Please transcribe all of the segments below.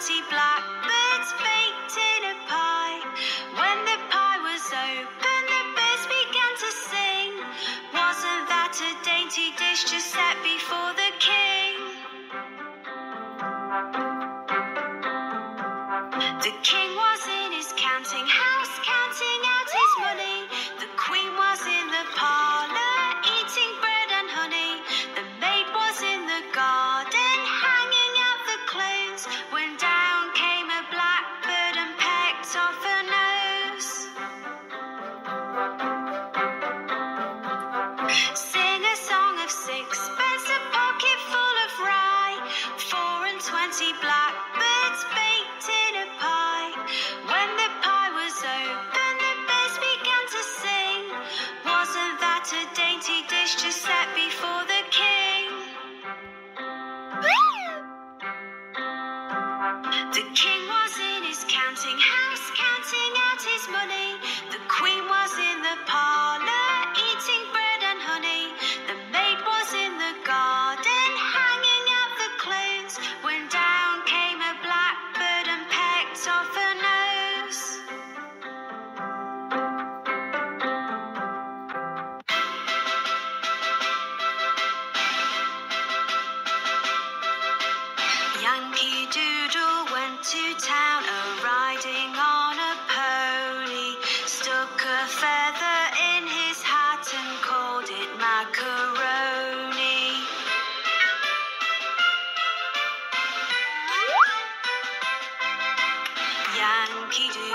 empty black. he did.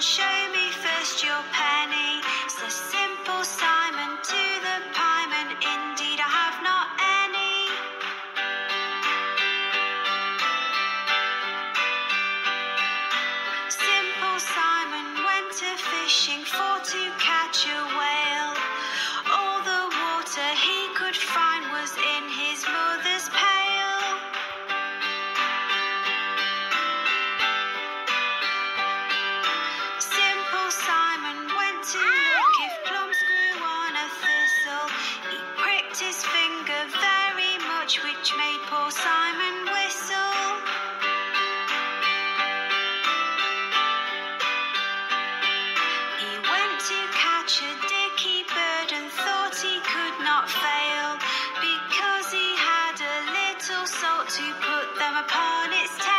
Show me first your penny. Says simple Simon to the indeed I have not any. Simple Simon went to fishing for to catch a whale. All the water he could find was which made poor Simon whistle. He went to catch a dicky bird and thought he could not fail because he had a little salt to put them upon its tail.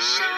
Sure.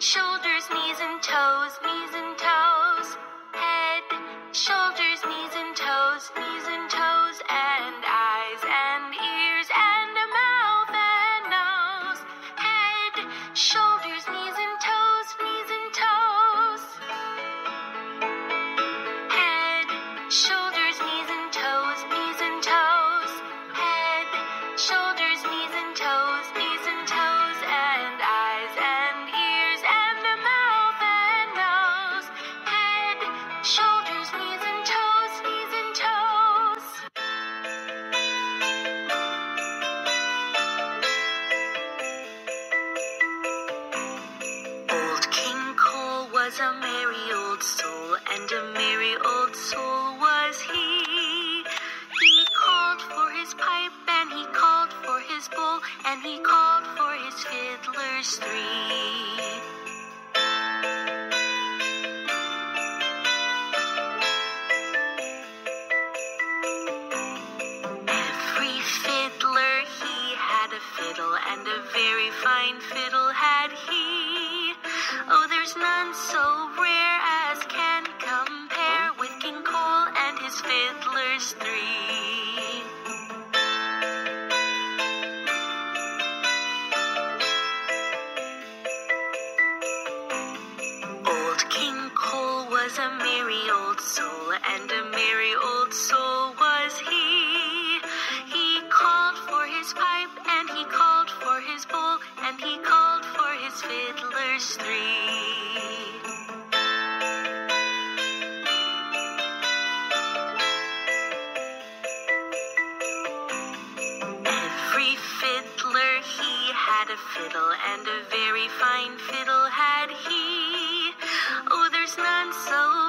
show a merry old soul, and a merry old soul was he. He called for his pipe, and he called for his bowl, and he called for his fiddlers three. was a merry old soul, and a merry old soul was he. He called for his pipe, and he called for his bowl, and he called for his fiddlers three. Every fiddler he had a fiddle, and a very fine fiddle had he man so